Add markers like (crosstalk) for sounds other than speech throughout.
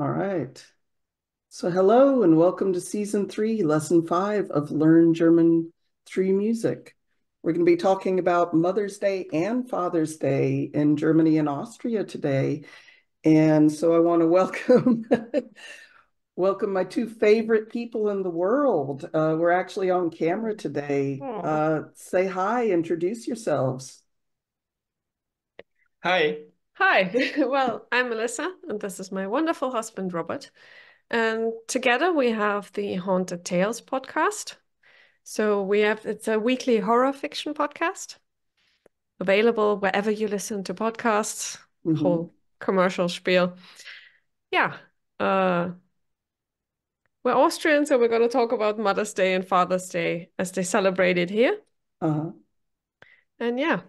All right. So hello and welcome to season three, lesson five of Learn German through Music. We're going to be talking about Mother's Day and Father's Day in Germany and Austria today. And so I want to (laughs) welcome welcome my two favorite people in the world. Uh, we're actually on camera today. Uh, say hi, introduce yourselves. Hi. Hi. (laughs) well, I'm Melissa, and this is my wonderful husband, Robert. And together we have the Haunted Tales podcast. So we have it's a weekly horror fiction podcast available wherever you listen to podcasts, mm -hmm. whole commercial spiel. Yeah. Uh, we're Austrian, so we're going to talk about Mother's Day and Father's Day as they celebrate it here. Uh-huh. And yeah.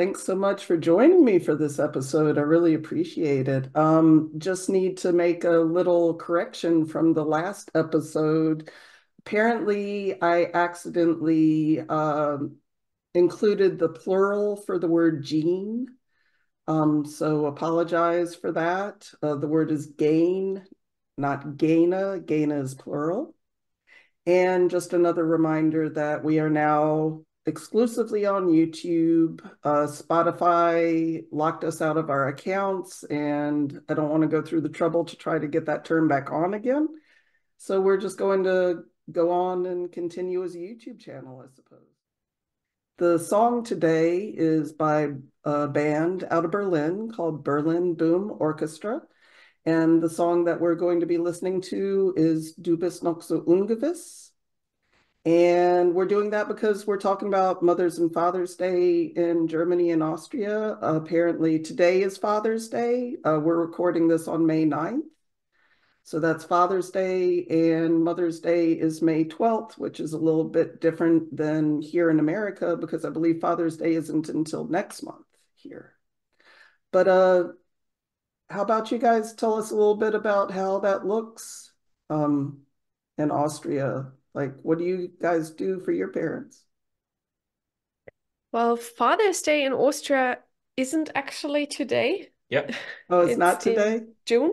Thanks so much for joining me for this episode. I really appreciate it. Um, just need to make a little correction from the last episode. Apparently, I accidentally um, included the plural for the word gene. Um, so apologize for that. Uh, the word is gain, not gaina. Gaina is plural. And just another reminder that we are now exclusively on YouTube. Uh, Spotify locked us out of our accounts, and I don't want to go through the trouble to try to get that turned back on again. So we're just going to go on and continue as a YouTube channel, I suppose. The song today is by a band out of Berlin called Berlin Boom Orchestra. And the song that we're going to be listening to is Du bist noch so ungewiss. And we're doing that because we're talking about Mother's and Father's Day in Germany and Austria. Uh, apparently today is Father's Day. Uh, we're recording this on May 9th. So that's Father's Day and Mother's Day is May 12th, which is a little bit different than here in America because I believe Father's Day isn't until next month here. But uh, how about you guys tell us a little bit about how that looks um, in Austria? Like, what do you guys do for your parents? Well, Father's Day in Austria isn't actually today. Yeah. (laughs) Oh, it's, it's not today? June?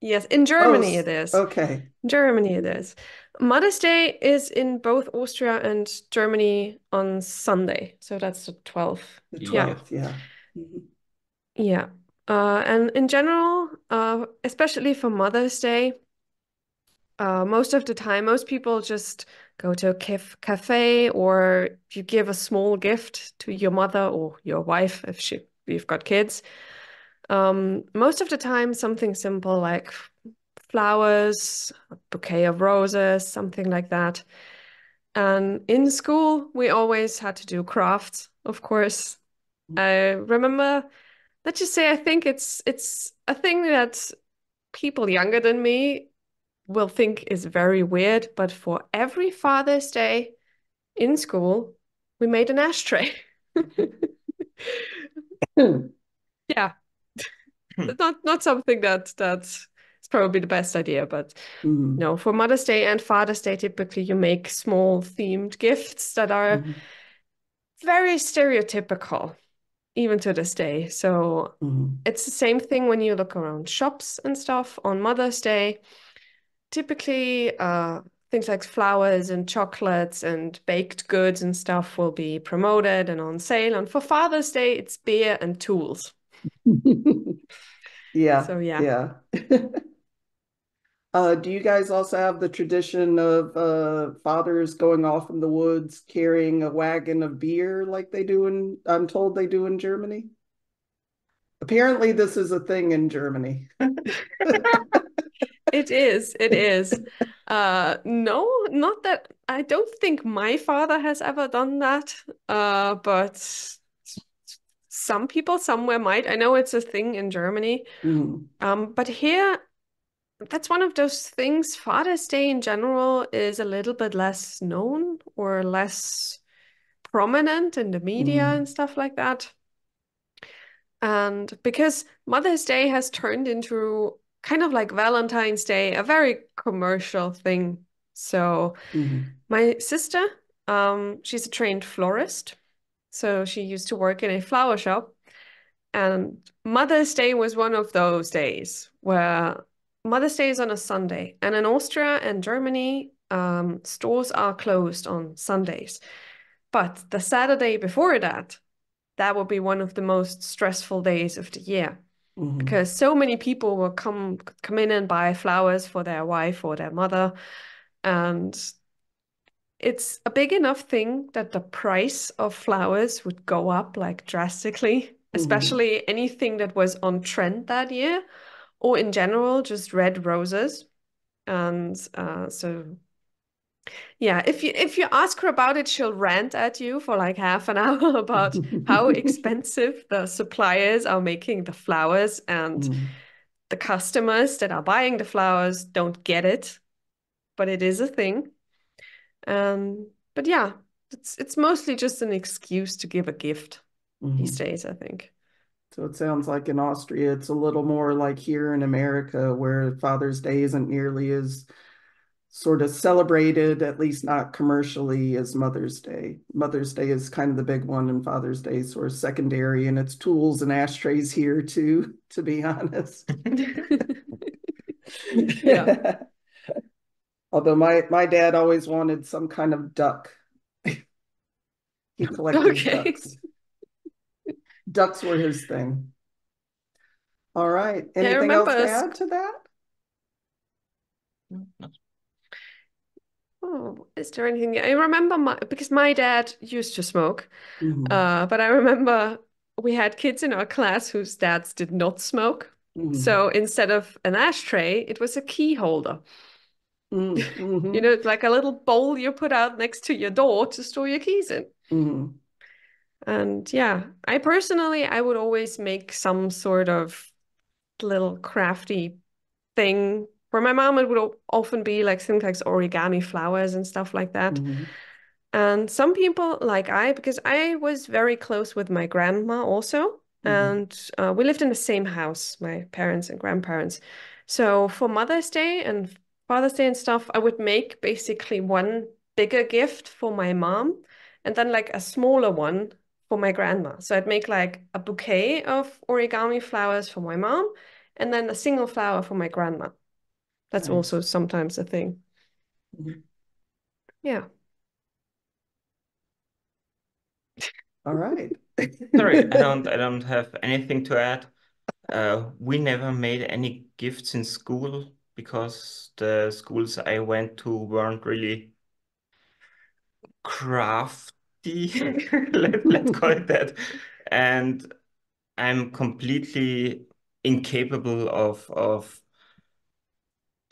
Yes, in Germany oh, it is. Okay. In Germany it is. Mother's Day is in both Austria and Germany on Sunday. So that's the 12th. The 12th, yeah. Yeah. Mm -hmm. yeah. Uh, and in general, uh, especially for Mother's Day, uh, most of the time, most people just go to a caf cafe or you give a small gift to your mother or your wife if she you've got kids. Um, most of the time, something simple like flowers, a bouquet of roses, something like that. And in school, we always had to do crafts, of course. Mm. I remember let's just say I think it's it's a thing that people younger than me will think is very weird, but for every Father's Day in school, we made an ashtray. (laughs) yeah. Hmm. not not something that that's probably the best idea, but mm-hmm. no, for Mother's Day and Father's Day, typically you make small themed gifts that are mm-hmm. very stereotypical even to this day. So mm-hmm. it's the same thing when you look around shops and stuff on Mother's Day. Typically, uh, things like flowers and chocolates and baked goods and stuff will be promoted and on sale. And for Father's Day, it's beer and tools. (laughs) yeah. So yeah. Yeah. (laughs) Uh, do you guys also have the tradition of uh, fathers going off in the woods carrying a wagon of beer like they do in, I'm told they do in Germany? Apparently, this is a thing in Germany. (laughs) it is. It is. Uh, no, not that. I don't think my father has ever done that. Uh, but some people somewhere might. I know it's a thing in Germany. Mm. Um, but here that's one of those things. Father's Day in general is a little bit less known or less prominent in the media mm. and stuff like that. And because Mother's Day has turned into kind of like Valentine's Day, a very commercial thing. So mm-hmm. my sister, um, she's a trained florist. So she used to work in a flower shop. And Mother's Day was one of those days where Mother's Day is on a Sunday. And in Austria and Germany, um, stores are closed on Sundays. But the Saturday before that, that would be one of the most stressful days of the year mm-hmm. because so many people will come come in and buy flowers for their wife or their mother and it's a big enough thing that the price of flowers would go up like drastically mm-hmm. especially anything that was on trend that year or in general just red roses and uh, so yeah, if you if you ask her about it, she'll rant at you for like half an (laughs) hour about how (laughs) expensive the suppliers are making the flowers and mm. the customers that are buying the flowers don't get it, but it is a thing. Um, but yeah, it's it's mostly just an excuse to give a gift mm-hmm. these days, I think. So it sounds like in Austria, it's a little more like here in America, where Father's Day isn't nearly as sort of celebrated, at least not commercially, as Mother's Day. Mother's Day is kind of the big one, and Father's Day is sort of secondary, and it's tools and ashtrays here too, (laughs) to be honest. (laughs) yeah. (laughs) Although my my dad always wanted some kind of duck. he collected okay. ducks. Ducks were his thing. All right. Anything else to add to that? Oh, is there anything? I remember my because my dad used to smoke, mm-hmm. uh, but I remember we had kids in our class whose dads did not smoke. Mm-hmm. So instead of an ashtray, it was a key holder. Mm-hmm. you know, like a little bowl you put out next to your door to store your keys in. Mm-hmm. And yeah, I personally, I would always make some sort of little crafty thing for my mom, it would often be like things like origami flowers and stuff like that. Mm-hmm. And some people, like I, because I was very close with my grandma also, mm-hmm. and uh, we lived in the same house, my parents and grandparents. So for Mother's Day and Father's Day and stuff, I would make basically one bigger gift for my mom and then like a smaller one for my grandma. So I'd make like a bouquet of origami flowers for my mom and then a single flower for my grandma. That's nice. also sometimes a thing. Mm-hmm. Yeah. All right. (laughs) Sorry, I don't I don't have anything to add. Uh, we never made any gifts in school because the schools I went to weren't really crafty. (laughs) Let, let's call it that. And I'm completely incapable of of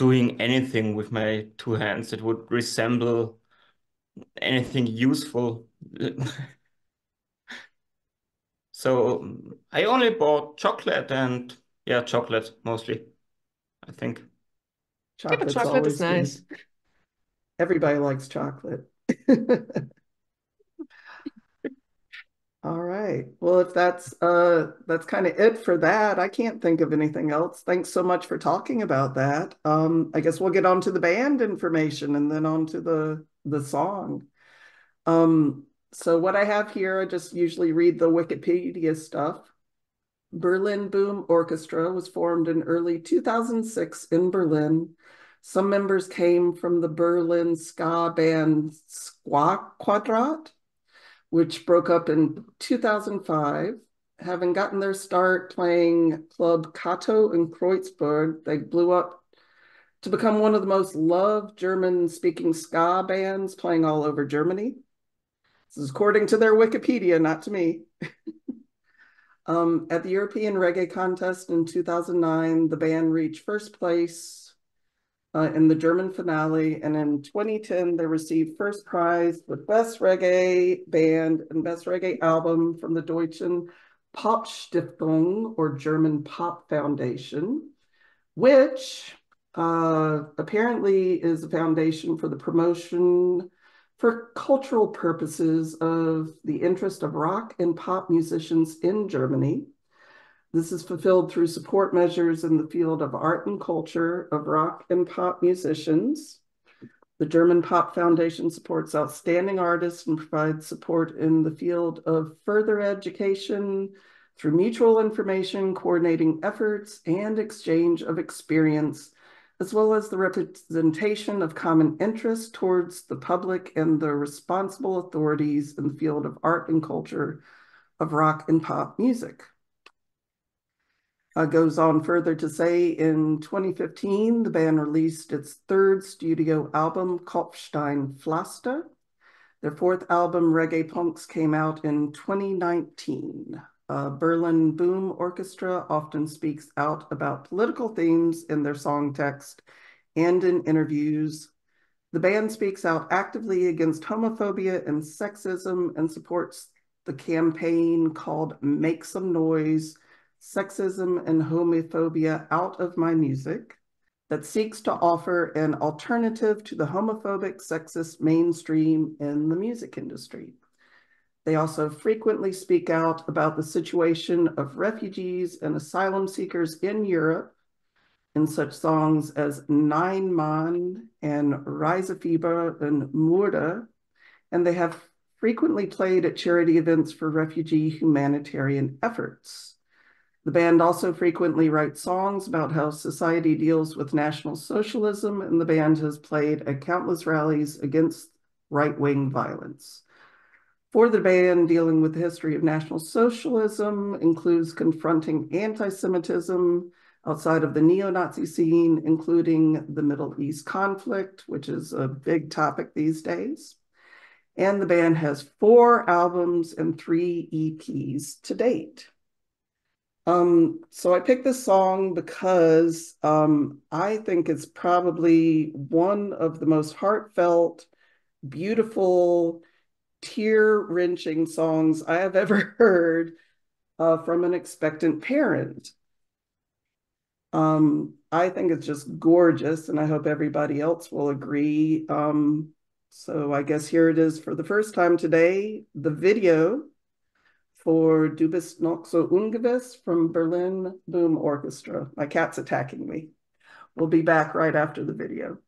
doing anything with my two hands that would resemble anything useful. (laughs) so I only bought chocolate and yeah, chocolate mostly, I think. Chocolate's yeah, chocolate is nice. Good. Everybody likes chocolate. (laughs) All right. Well, if that's uh that's kind of it for that, I can't think of anything else. Thanks so much for talking about that. Um, I guess we'll get on to the band information and then on to the the song. Um, so what I have here, I just usually read the Wikipedia stuff. Berlin Boom Orchestra was formed in early 2006 in Berlin. Some members came from the Berlin ska band Squawk Quadrat which broke up in 2005. Having gotten their start playing Club Kato in Kreuzberg, they blew up to become one of the most loved German speaking ska bands playing all over Germany. This is according to their Wikipedia, not to me. (laughs) um, at the European Reggae Contest in 2009, the band reached first place uh, in the German finale. And in 2010, they received first prize for Best Reggae Band and Best Reggae Album from the Deutschen Popstiftung or German Pop Foundation, which uh, apparently is a foundation for the promotion for cultural purposes of the interest of rock and pop musicians in Germany. This is fulfilled through support measures in the field of art and culture of rock and pop musicians. The German Pop Foundation supports outstanding artists and provides support in the field of further education through mutual information, coordinating efforts, and exchange of experience, as well as the representation of common interests towards the public and the responsible authorities in the field of art and culture of rock and pop music. Uh, goes on further to say in 2015, the band released its third studio album, Kopfstein Pflaster. Their fourth album, Reggae Punks, came out in 2019. Uh, Berlin Boom Orchestra often speaks out about political themes in their song text and in interviews. The band speaks out actively against homophobia and sexism and supports the campaign called Make Some Noise Sexism and Homophobia Out of My Music that seeks to offer an alternative to the homophobic, sexist mainstream in the music industry. They also frequently speak out about the situation of refugees and asylum seekers in Europe in such songs as Nine Mann and Rise Reisefieber and Murder, and they have frequently played at charity events for refugee humanitarian efforts. The band also frequently writes songs about how society deals with National Socialism, and the band has played at countless rallies against right-wing violence. For the band, dealing with the history of National Socialism includes confronting anti-Semitism outside of the neo-Nazi scene, including the Middle East conflict, which is a big topic these days. And the band has four albums and three EPs to date. Um, so I picked this song because um, I think it's probably one of the most heartfelt, beautiful, tear-wrenching songs I have ever (laughs) heard uh, from an expectant parent. Um, I think it's just gorgeous, and I hope everybody else will agree. Um, so I guess here it is for the first time today, the video for Du bist noch so ungewiss from Berlin Boom Orchestra. My cat's attacking me. We'll be back right after the video.